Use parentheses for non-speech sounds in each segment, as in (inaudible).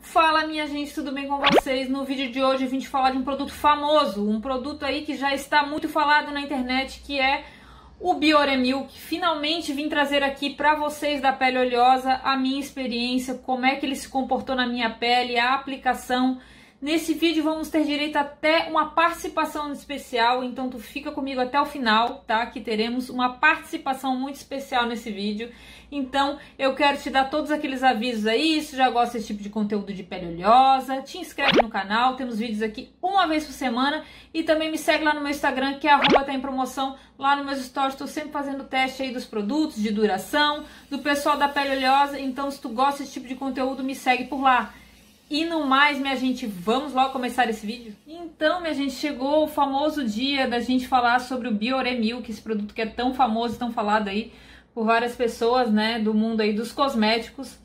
Fala minha gente, tudo bem com vocês? No vídeo de hoje eu vim te falar de um produto famoso, um produto aí que já está muito falado na internet, que é o Bioremil, que finalmente vim trazer aqui para vocês da pele oleosa a minha experiência, como é que ele se comportou na minha pele, a aplicação Nesse vídeo vamos ter direito até uma participação especial, então tu fica comigo até o final, tá? Que teremos uma participação muito especial nesse vídeo. Então eu quero te dar todos aqueles avisos aí, se já gosta desse tipo de conteúdo de pele oleosa, te inscreve no canal, temos vídeos aqui uma vez por semana e também me segue lá no meu Instagram, que é arroba tá em promoção, lá nos meus stories estou sempre fazendo teste aí dos produtos, de duração, do pessoal da pele oleosa, então se tu gosta desse tipo de conteúdo, me segue por lá. E no mais, minha gente, vamos logo começar esse vídeo? Então, minha gente, chegou o famoso dia da gente falar sobre o Bioremil, que esse produto que é tão famoso, tão falado aí por várias pessoas, né, do mundo aí dos cosméticos.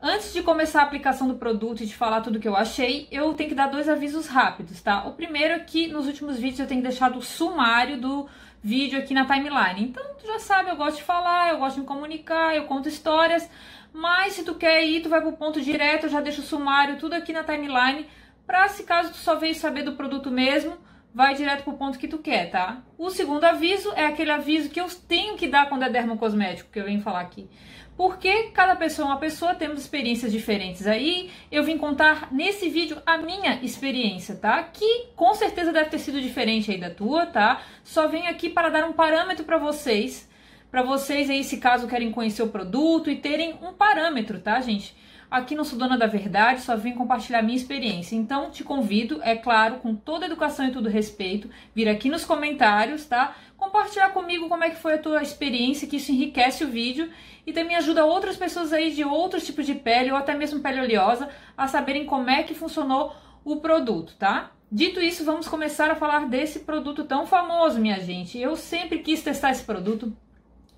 Antes de começar a aplicação do produto e de falar tudo que eu achei, eu tenho que dar dois avisos rápidos, tá? O primeiro é que nos últimos vídeos eu tenho deixado o sumário do vídeo aqui na timeline. Então, tu já sabe, eu gosto de falar, eu gosto de me comunicar, eu conto histórias, mas se tu quer ir, tu vai pro ponto direto, eu já deixo o sumário tudo aqui na timeline, pra se caso tu só veio saber do produto mesmo, vai direto pro ponto que tu quer, tá? O segundo aviso é aquele aviso que eu tenho que dar quando é dermocosmético, que eu venho falar aqui. Porque cada pessoa é uma pessoa, temos experiências diferentes aí. Eu vim contar nesse vídeo a minha experiência, tá? Que com certeza deve ter sido diferente aí da tua, tá? Só venho aqui para dar um parâmetro para vocês para vocês aí, se caso querem conhecer o produto e terem um parâmetro, tá, gente? Aqui não sou dona da verdade, só vim compartilhar minha experiência. Então, te convido, é claro, com toda educação e todo respeito, vir aqui nos comentários, tá? Compartilhar comigo como é que foi a tua experiência, que isso enriquece o vídeo e também ajuda outras pessoas aí de outros tipos de pele ou até mesmo pele oleosa a saberem como é que funcionou o produto, tá? Dito isso, vamos começar a falar desse produto tão famoso, minha gente. Eu sempre quis testar esse produto,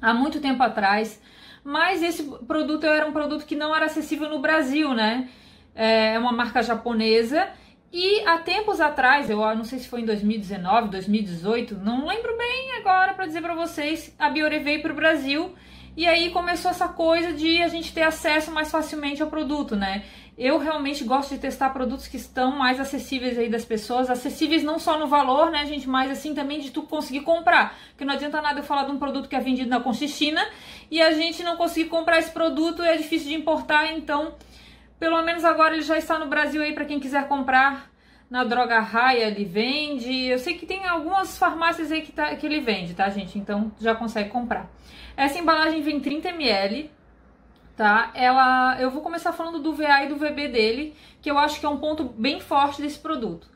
há muito tempo atrás, mas esse produto era um produto que não era acessível no Brasil, né? É uma marca japonesa e há tempos atrás, eu não sei se foi em 2019, 2018, não lembro bem agora para dizer para vocês, a Biore veio para o Brasil e aí começou essa coisa de a gente ter acesso mais facilmente ao produto, né? Eu realmente gosto de testar produtos que estão mais acessíveis aí das pessoas, acessíveis não só no valor, né, gente, mas assim também de tu conseguir comprar. Porque não adianta nada eu falar de um produto que é vendido na Consistina e a gente não conseguir comprar esse produto, é difícil de importar, então, pelo menos agora ele já está no Brasil aí para quem quiser comprar. Na Droga Raia ele vende. Eu sei que tem algumas farmácias aí que, tá, que ele vende, tá, gente? Então já consegue comprar. Essa embalagem vem 30 ml, tá? Ela, eu vou começar falando do VA e do VB dele, que eu acho que é um ponto bem forte desse produto.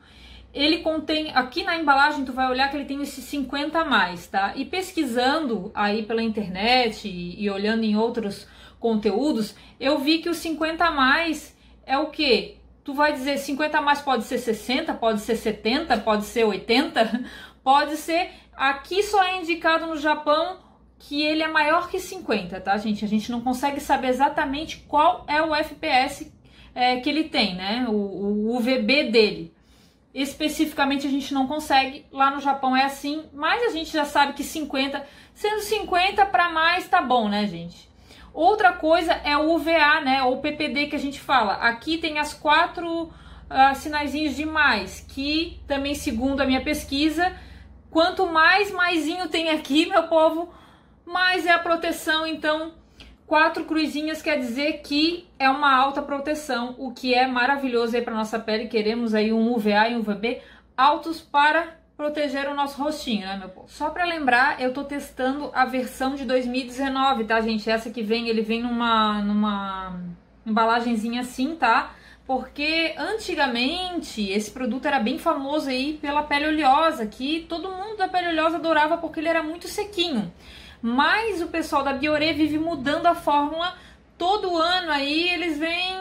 Ele contém, aqui na embalagem tu vai olhar que ele tem esses 50 a mais, tá? E pesquisando aí pela internet e, e olhando em outros conteúdos, eu vi que o 50 a mais é o que? Tu vai dizer 50 a mais pode ser 60, pode ser 70, pode ser 80, (laughs) pode ser. Aqui só é indicado no Japão que ele é maior que 50, tá, gente? A gente não consegue saber exatamente qual é o FPS é, que ele tem, né? O, o UVB dele. Especificamente a gente não consegue, lá no Japão é assim, mas a gente já sabe que 50, sendo 50 para mais tá bom, né, gente? Outra coisa é o UVA, né, ou PPD que a gente fala. Aqui tem as quatro uh, sinaizinhos de mais, que também segundo a minha pesquisa, quanto mais maisinho tem aqui, (laughs) meu povo, mas é a proteção, então quatro cruzinhas quer dizer que é uma alta proteção, o que é maravilhoso aí para nossa pele. Queremos aí um UVA e um UVB altos para proteger o nosso rostinho, né, meu povo? Só para lembrar, eu tô testando a versão de 2019, tá, gente? Essa que vem, ele vem numa numa embalagenzinha assim, tá? Porque antigamente esse produto era bem famoso aí pela pele oleosa, que todo mundo da pele oleosa adorava porque ele era muito sequinho. Mas o pessoal da Biore vive mudando a fórmula todo ano aí, eles vêm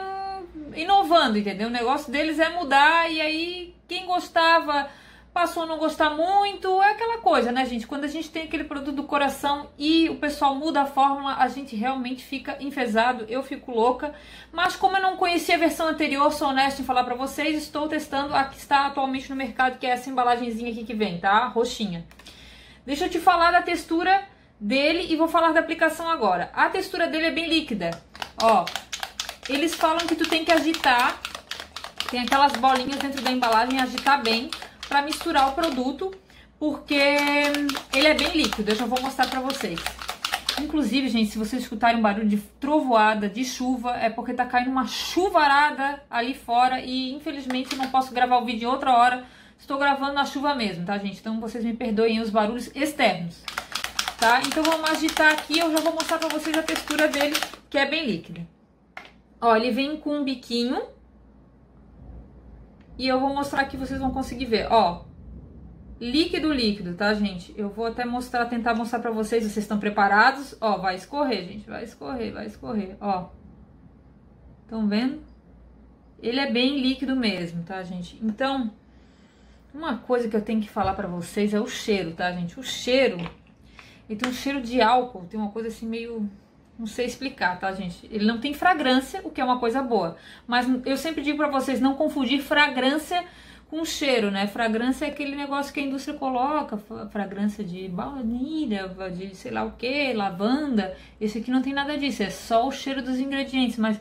inovando, entendeu? O negócio deles é mudar e aí quem gostava passou a não gostar muito, é aquela coisa, né, gente? Quando a gente tem aquele produto do coração e o pessoal muda a fórmula, a gente realmente fica enfesado, eu fico louca. Mas como eu não conhecia a versão anterior, sou honesto em falar para vocês, estou testando a que está atualmente no mercado, que é essa embalagenzinha aqui que vem, tá? Roxinha. Deixa eu te falar da textura dele e vou falar da aplicação agora. A textura dele é bem líquida. Ó, eles falam que tu tem que agitar tem aquelas bolinhas dentro da embalagem, agitar bem para misturar o produto, porque ele é bem líquido. Eu já vou mostrar para vocês. Inclusive, gente, se vocês escutarem um barulho de trovoada, de chuva, é porque tá caindo uma chuvarada ali fora e infelizmente eu não posso gravar o vídeo em outra hora. Estou gravando na chuva mesmo, tá, gente? Então vocês me perdoem os barulhos externos, tá? Então vamos agitar aqui, eu já vou mostrar pra vocês a textura dele, que é bem líquida. Ó, ele vem com um biquinho. E eu vou mostrar aqui, vocês vão conseguir ver, ó líquido, líquido, tá, gente? Eu vou até mostrar, tentar mostrar pra vocês, vocês estão preparados? Ó, vai escorrer, gente, vai escorrer, vai escorrer, ó. Estão vendo? Ele é bem líquido mesmo, tá, gente? Então, uma coisa que eu tenho que falar pra vocês é o cheiro, tá, gente? O cheiro, ele tem um cheiro de álcool, tem uma coisa assim meio... Não sei explicar, tá, gente? Ele não tem fragrância, o que é uma coisa boa. Mas eu sempre digo pra vocês não confundir fragrância com cheiro, né? Fragrância é aquele negócio que a indústria coloca, fragrância de baunilha, de sei lá o que, lavanda. Esse aqui não tem nada disso, é só o cheiro dos ingredientes, mas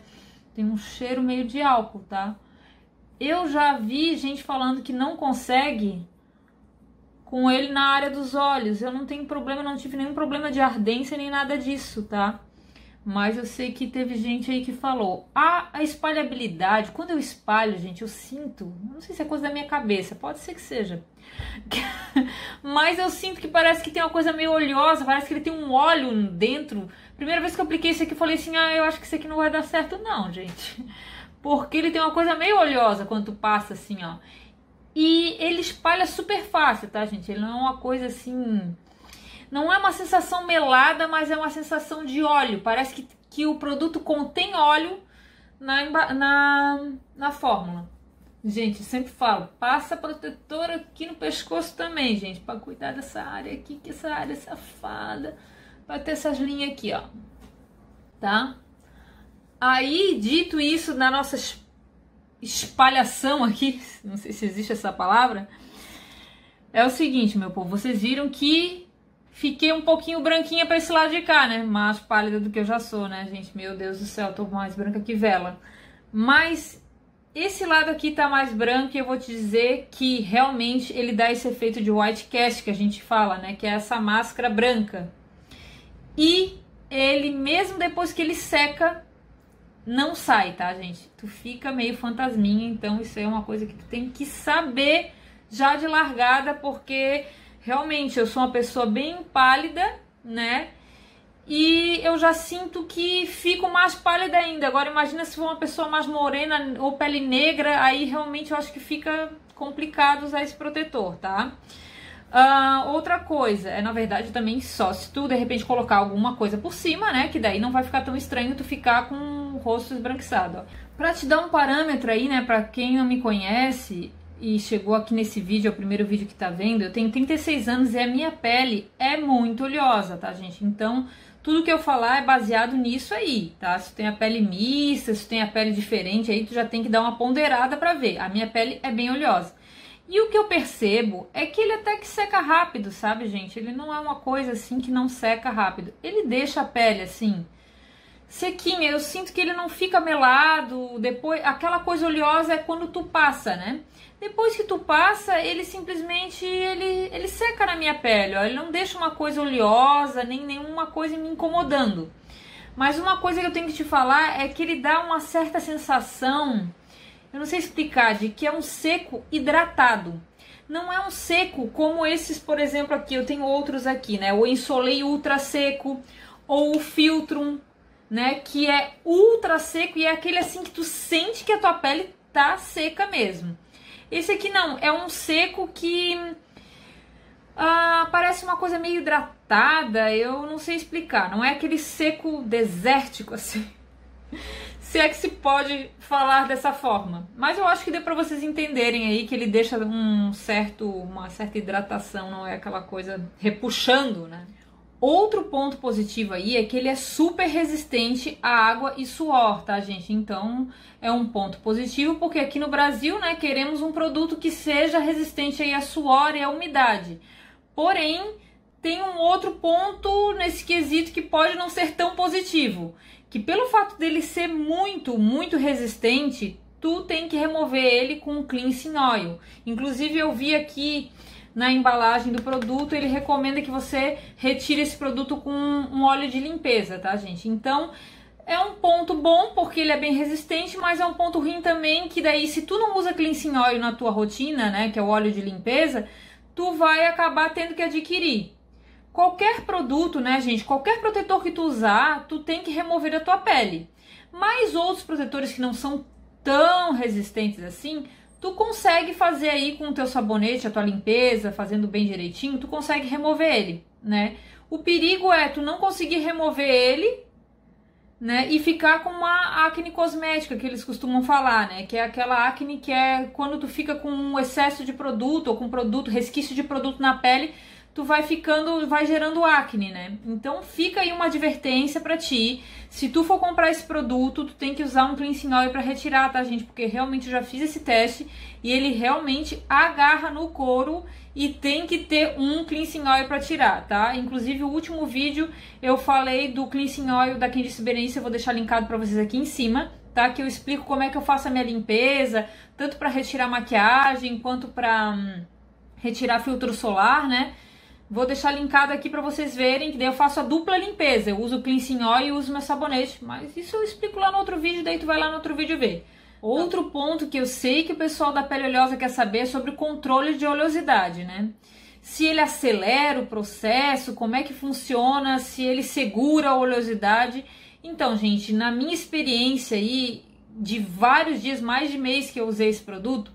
tem um cheiro meio de álcool, tá? Eu já vi gente falando que não consegue com ele na área dos olhos. Eu não tenho problema, não tive nenhum problema de ardência nem nada disso, tá? Mas eu sei que teve gente aí que falou. Ah, a espalhabilidade, quando eu espalho, gente, eu sinto. Não sei se é coisa da minha cabeça, pode ser que seja. (laughs) Mas eu sinto que parece que tem uma coisa meio oleosa, parece que ele tem um óleo dentro. Primeira vez que eu apliquei isso aqui, eu falei assim: ah, eu acho que isso aqui não vai dar certo, não, gente. (laughs) Porque ele tem uma coisa meio oleosa quando tu passa assim, ó. E ele espalha super fácil, tá, gente? Ele não é uma coisa assim não é uma sensação melada, mas é uma sensação de óleo. Parece que, que o produto contém óleo na, na, na fórmula. Gente, sempre falo, passa protetor aqui no pescoço também, gente, para cuidar dessa área aqui, que essa área é safada, vai ter essas linhas aqui, ó, tá? Aí, dito isso, na nossa espalhação aqui, (laughs) não sei se existe essa palavra, é o seguinte, meu povo, vocês viram que Fiquei um pouquinho branquinha para esse lado de cá, né? Mais pálida do que eu já sou, né, gente? Meu Deus do céu, tô mais branca que vela. Mas esse lado aqui tá mais branco e eu vou te dizer que realmente ele dá esse efeito de white cast que a gente fala, né? Que é essa máscara branca. E ele, mesmo depois que ele seca, não sai, tá, gente? Tu fica meio fantasminha, então isso é uma coisa que tu tem que saber já de largada, porque realmente eu sou uma pessoa bem pálida, né? E eu já sinto que fico mais pálida ainda. Agora imagina se for uma pessoa mais morena ou pele negra, aí realmente eu acho que fica complicado usar esse protetor, tá? Uh, outra coisa, é na verdade também só se tu de repente colocar alguma coisa por cima, né? Que daí não vai ficar tão estranho tu ficar com o rosto esbranquiçado. Pra te dar um parâmetro aí, né? Pra quem não me conhece, e chegou aqui nesse vídeo, é o primeiro vídeo que tá vendo, eu tenho 36 anos e a minha pele é muito oleosa, tá, gente? Então, tudo que eu falar é baseado nisso aí, tá? Se tem a pele mista, se tem a pele diferente, aí tu já tem que dar uma ponderada para ver. A minha pele é bem oleosa. E o que eu percebo é que ele até que seca rápido, sabe, gente? Ele não é uma coisa assim que não seca rápido. Ele deixa a pele assim sequinha. Eu sinto que ele não fica melado. Depois, aquela coisa oleosa é quando tu passa, né? Depois que tu passa, ele simplesmente ele, ele seca na minha pele, ó. Ele não deixa uma coisa oleosa, nem nenhuma coisa me incomodando. Mas uma coisa que eu tenho que te falar é que ele dá uma certa sensação, eu não sei explicar, de que é um seco hidratado. Não é um seco como esses, por exemplo, aqui, eu tenho outros aqui, né? O Ensolei Ultra Seco ou o Filtrum, né, que é ultra seco e é aquele assim que tu sente que a tua pele tá seca mesmo. Esse aqui não, é um seco que ah, parece uma coisa meio hidratada, eu não sei explicar. Não é aquele seco desértico (laughs) assim. Se é que se pode falar dessa forma. Mas eu acho que deu para vocês entenderem aí que ele deixa um certo, uma certa hidratação, não é aquela coisa repuxando, né? Outro ponto positivo aí é que ele é super resistente à água e suor, tá, gente? Então é um ponto positivo porque aqui no Brasil, né, queremos um produto que seja resistente aí a suor e à umidade. Porém, tem um outro ponto nesse quesito que pode não ser tão positivo, que pelo fato dele ser muito, muito resistente, tu tem que remover ele com cleansing oil. Inclusive eu vi aqui na embalagem do produto, ele recomenda que você retire esse produto com um óleo de limpeza, tá, gente? Então, é um ponto bom porque ele é bem resistente, mas é um ponto ruim também que daí se tu não usa cleansing oil na tua rotina, né, que é o óleo de limpeza, tu vai acabar tendo que adquirir. Qualquer produto, né, gente, qualquer protetor que tu usar, tu tem que remover da tua pele. Mas outros protetores que não são tão resistentes assim, tu consegue fazer aí com o teu sabonete, a tua limpeza, fazendo bem direitinho, tu consegue remover ele, né? O perigo é tu não conseguir remover ele, né? E ficar com uma acne cosmética que eles costumam falar, né? Que é aquela acne que é quando tu fica com um excesso de produto ou com produto, resquício de produto na pele, tu vai ficando, vai gerando acne, né? Então fica aí uma advertência para ti. Se tu for comprar esse produto, tu tem que usar um cleansing oil para retirar, tá, gente? Porque realmente eu já fiz esse teste e ele realmente agarra no couro e tem que ter um cleansing oil para tirar, tá? Inclusive o último vídeo eu falei do cleansing oil da Candice Berenice, eu vou deixar linkado para vocês aqui em cima, tá? Que eu explico como é que eu faço a minha limpeza, tanto para retirar maquiagem quanto para hum, retirar filtro solar, né? Vou deixar linkado aqui para vocês verem, que daí eu faço a dupla limpeza. Eu uso o cleansing oil e uso meu sabonete. Mas isso eu explico lá no outro vídeo, daí tu vai lá no outro vídeo ver. Outro ponto que eu sei que o pessoal da pele oleosa quer saber é sobre o controle de oleosidade, né? Se ele acelera o processo, como é que funciona, se ele segura a oleosidade. Então, gente, na minha experiência aí, de vários dias, mais de mês que eu usei esse produto,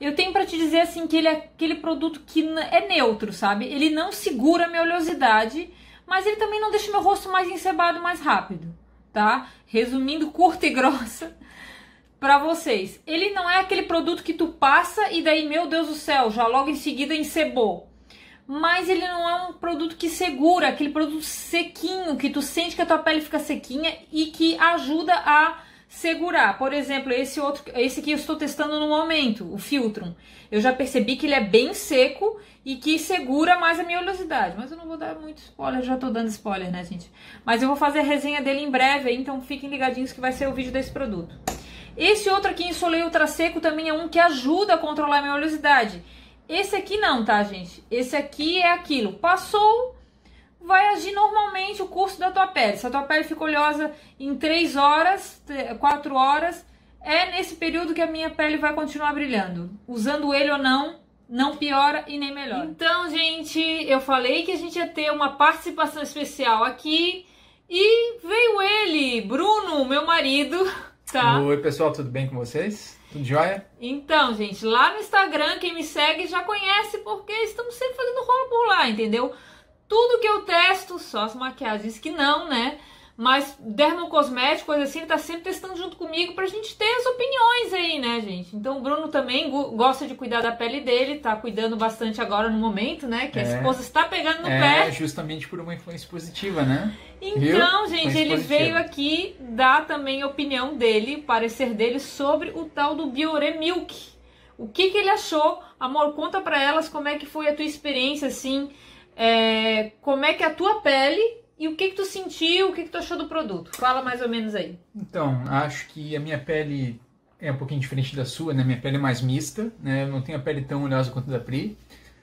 eu tenho para te dizer assim que ele é aquele produto que é neutro, sabe? Ele não segura a minha oleosidade, mas ele também não deixa meu rosto mais encebado mais rápido, tá? Resumindo curta e grossa (laughs) para vocês. Ele não é aquele produto que tu passa e daí, meu Deus do céu, já logo em seguida encebou. Mas ele não é um produto que segura, aquele produto sequinho, que tu sente que a tua pele fica sequinha e que ajuda a segurar. Por exemplo, esse outro, esse que eu estou testando no momento, o Filtrum. Eu já percebi que ele é bem seco e que segura mais a minha oleosidade. Mas eu não vou dar muito spoiler, já estou dando spoiler, né, gente? Mas eu vou fazer a resenha dele em breve, então fiquem ligadinhos que vai ser o vídeo desse produto. Esse outro aqui, Insolei Ultra Seco, também é um que ajuda a controlar a minha oleosidade. Esse aqui não, tá, gente? Esse aqui é aquilo. Passou, vai agir normalmente o curso da tua pele. Se a tua pele fica oleosa em 3 horas, 4 horas, é nesse período que a minha pele vai continuar brilhando. Usando ele ou não, não piora e nem melhora. Então, gente, eu falei que a gente ia ter uma participação especial aqui e veio ele, Bruno, meu marido, (laughs) tá? Oi, pessoal, tudo bem com vocês? Tudo jóia? Então, gente, lá no Instagram, quem me segue já conhece porque estamos sempre fazendo rolo por lá, entendeu? Tudo que eu testo, só as maquiagens que não, né? Mas dermocosmético, coisa assim, ele tá sempre testando junto comigo pra gente ter as opiniões aí, né, gente? Então o Bruno também gosta de cuidar da pele dele, tá cuidando bastante agora no momento, né? Que é, a esposa está pegando no é, pé. É, justamente por uma influência positiva, né? Então, Viu? gente, ele veio aqui dar também a opinião dele, o parecer dele sobre o tal do Bioremilk. O que, que ele achou? Amor, conta pra elas como é que foi a tua experiência, assim, é, como é que é a tua pele e o que que tu sentiu, o que que tu achou do produto. Fala mais ou menos aí. Então, acho que a minha pele é um pouquinho diferente da sua, né? Minha pele é mais mista, né? Eu não tenho a pele tão oleosa quanto a da Pri.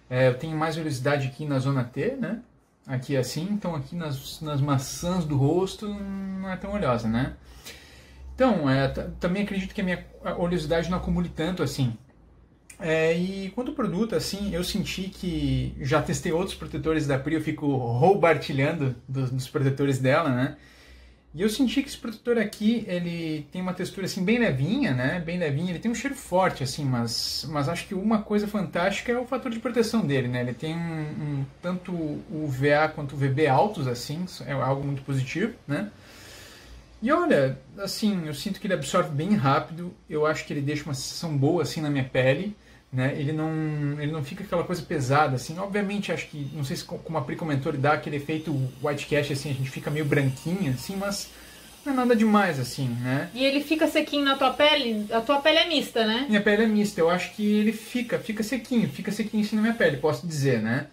É, eu tenho mais oleosidade aqui na zona T, né? Aqui é assim, então aqui nas, nas maçãs do rosto não é tão oleosa, né? Então, é, também acredito que a minha oleosidade não acumule tanto assim. É, e quanto ao produto, assim, eu senti que já testei outros protetores da Pri, eu fico roubartilhando dos, dos, protetores dela, né? E eu senti que esse protetor aqui, ele tem uma textura assim bem levinha, né? Bem levinha, ele tem um cheiro forte, assim, mas, mas acho que uma coisa fantástica é o fator de proteção dele, né? Ele tem um, um tanto o VA quanto o VB altos, assim, é algo muito positivo, né? E olha, assim, eu sinto que ele absorve bem rápido, eu acho que ele deixa uma sensação boa, assim, na minha pele né? Ele não, ele não fica aquela coisa pesada, assim. Obviamente, acho que, não sei se como a Pri comentou, ele dá aquele efeito white cash, assim, a gente fica meio branquinha, assim, mas não é nada demais, assim, né? E ele fica sequinho na tua pele? A tua pele é mista, né? Minha pele é mista, eu acho que ele fica, fica sequinho, fica sequinho assim na minha pele, posso dizer, né?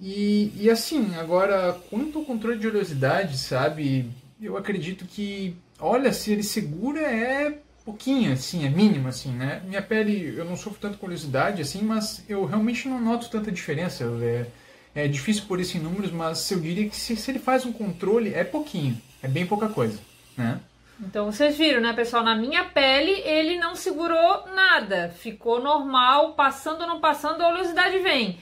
E, e assim, agora, quanto ao controle de oleosidade, sabe? Eu acredito que, olha, se ele segura é pouquinho, assim, é mínima, assim, né? Minha pele, eu não sofro tanto com oleosidade, assim, mas eu realmente não noto tanta diferença. É, é difícil por isso em números, mas eu diria que se, se ele faz um controle, é pouquinho, é bem pouca coisa, né? Então vocês viram, né, pessoal? Na minha pele ele não segurou nada, ficou normal, passando ou não passando, a oleosidade vem.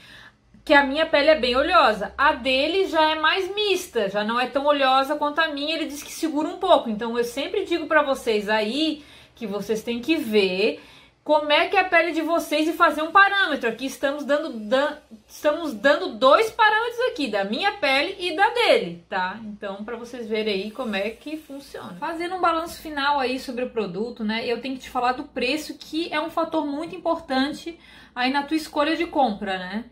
Que a minha pele é bem oleosa. A dele já é mais mista, já não é tão oleosa quanto a minha. Ele diz que segura um pouco. Então eu sempre digo para vocês aí que vocês têm que ver como é que é a pele de vocês e fazer um parâmetro. Aqui estamos dando, dan, estamos dando dois parâmetros aqui, da minha pele e da dele, tá? Então, para vocês verem aí como é que funciona. Fazendo um balanço final aí sobre o produto, né? Eu tenho que te falar do preço, que é um fator muito importante aí na tua escolha de compra, né?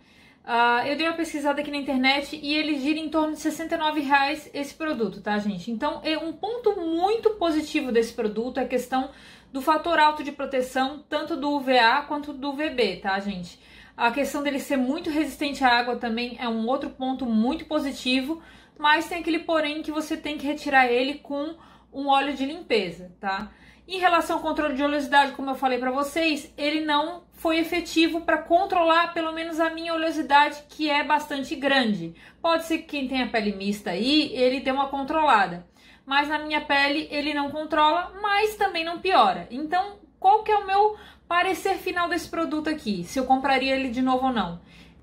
Uh, eu dei uma pesquisada aqui na internet e ele gira em torno de 69 reais esse produto, tá, gente? Então, é um ponto muito positivo desse produto é a questão do fator alto de proteção, tanto do UVA quanto do UVB, tá, gente? A questão dele ser muito resistente à água também é um outro ponto muito positivo, mas tem aquele porém que você tem que retirar ele com um óleo de limpeza, tá? Em relação ao controle de oleosidade, como eu falei para vocês, ele não foi efetivo para controlar pelo menos a minha oleosidade, que é bastante grande. Pode ser que quem tem a pele mista aí, ele dê uma controlada. Mas na minha pele ele não controla, mas também não piora. Então, qual que é o meu parecer final desse produto aqui? Se eu compraria ele de novo ou não?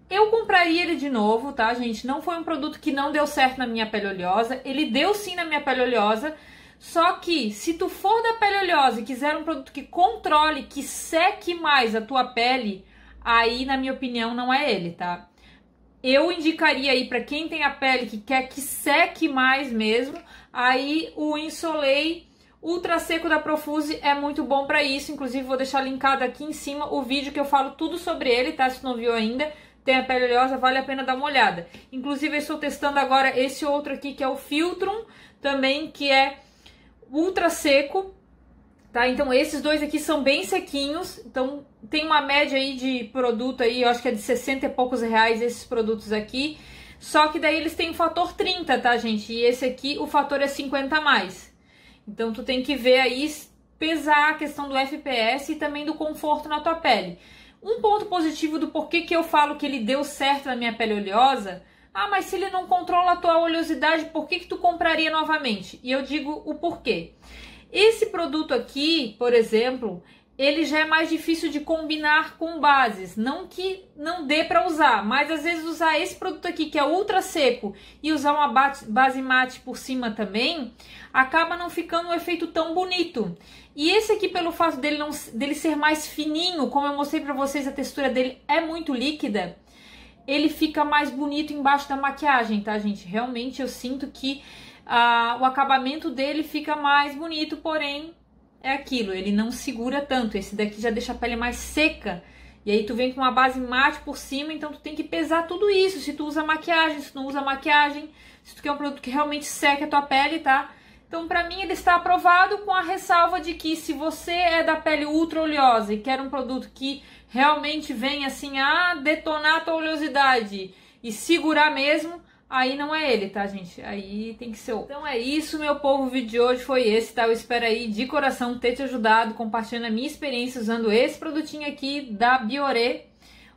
Eu compraria ele de novo, tá, gente? Não foi um produto que não deu certo na minha pele oleosa. Ele deu sim na minha pele oleosa, só que se tu for da pele oleosa e quiser um produto que controle, que seque mais a tua pele, aí na minha opinião não é ele, tá? Eu indicaria aí para quem tem a pele que quer que seque mais mesmo, aí o Insolei Ultra Seco da Profuse é muito bom para isso. Inclusive vou deixar linkado aqui em cima o vídeo que eu falo tudo sobre ele, tá? Se não viu ainda, tem a pele oleosa, vale a pena dar uma olhada. Inclusive eu estou testando agora esse outro aqui que é o Filtrum, também que é ultra seco, tá? Então esses dois aqui são bem sequinhos, então tem uma média aí de produto aí, eu acho que é de 60 e poucos reais esses produtos aqui. Só que daí eles têm o fator 30, tá, gente? E esse aqui, o fator é 50 a mais. Então tu tem que ver aí, pesar a questão do FPS e também do conforto na tua pele. Um ponto positivo do porquê que eu falo que ele deu certo na minha pele oleosa ah, mas se ele não controla a tua oleosidade, por que, que tu compraria novamente? E eu digo o porquê. Esse produto aqui, por exemplo, ele já é mais difícil de combinar com bases. Não que não dê para usar, mas às vezes usar esse produto aqui, que é ultra seco, e usar uma base mate por cima também, acaba não ficando um efeito tão bonito. E esse aqui, pelo fato dele, não, dele ser mais fininho, como eu mostrei para vocês, a textura dele é muito líquida ele fica mais bonito embaixo da maquiagem, tá, gente? Realmente eu sinto que uh, o acabamento dele fica mais bonito, porém é aquilo, ele não segura tanto. Esse daqui já deixa a pele mais seca. E aí tu vem com uma base mate por cima, então tu tem que pesar tudo isso. Se tu usa maquiagem, se tu não usa maquiagem, se tu quer um produto que realmente seca a tua pele, tá? Então, para mim, ele está aprovado com a ressalva de que se você é da pele ultra oleosa e quer um produto que realmente vem assim a detonar a tua oleosidade e segurar mesmo, aí não é ele, tá, gente? Aí tem que ser outro. Então é isso, meu povo. O vídeo de hoje foi esse, tá? Eu espero aí de coração ter te ajudado compartilhando a minha experiência usando esse produtinho aqui da Biore,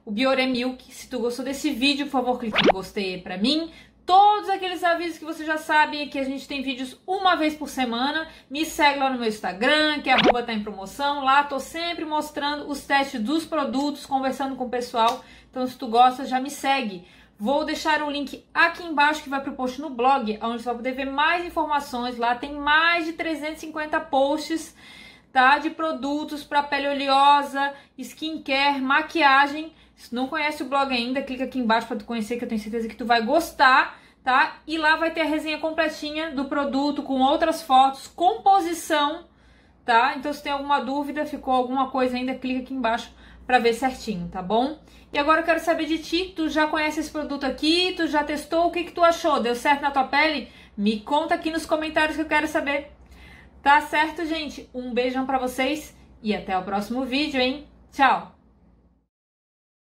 o Biore Milk. Se tu gostou desse vídeo, por favor, clique em gostei para mim todos aqueles avisos que você já sabe que a gente tem vídeos uma vez por semana. Me segue lá no meu Instagram, que é arroba tá em promoção. Lá tô sempre mostrando os testes dos produtos, conversando com o pessoal. Então, se tu gosta, já me segue. Vou deixar o link aqui embaixo que vai pro post no blog, onde você vai poder ver mais informações. Lá tem mais de 350 posts, tá? De produtos para pele oleosa, skincare, maquiagem. Se não conhece o blog ainda, clica aqui embaixo para tu conhecer, que eu tenho certeza que tu vai gostar, tá? E lá vai ter a resenha completinha do produto com outras fotos, composição, tá? Então se tem alguma dúvida, ficou alguma coisa ainda, clica aqui embaixo para ver certinho, tá bom? E agora eu quero saber de ti, tu já conhece esse produto aqui, tu já testou, o que que tu achou? Deu certo na tua pele? Me conta aqui nos comentários que eu quero saber. Tá certo, gente? Um beijão para vocês e até o próximo vídeo, hein? Tchau!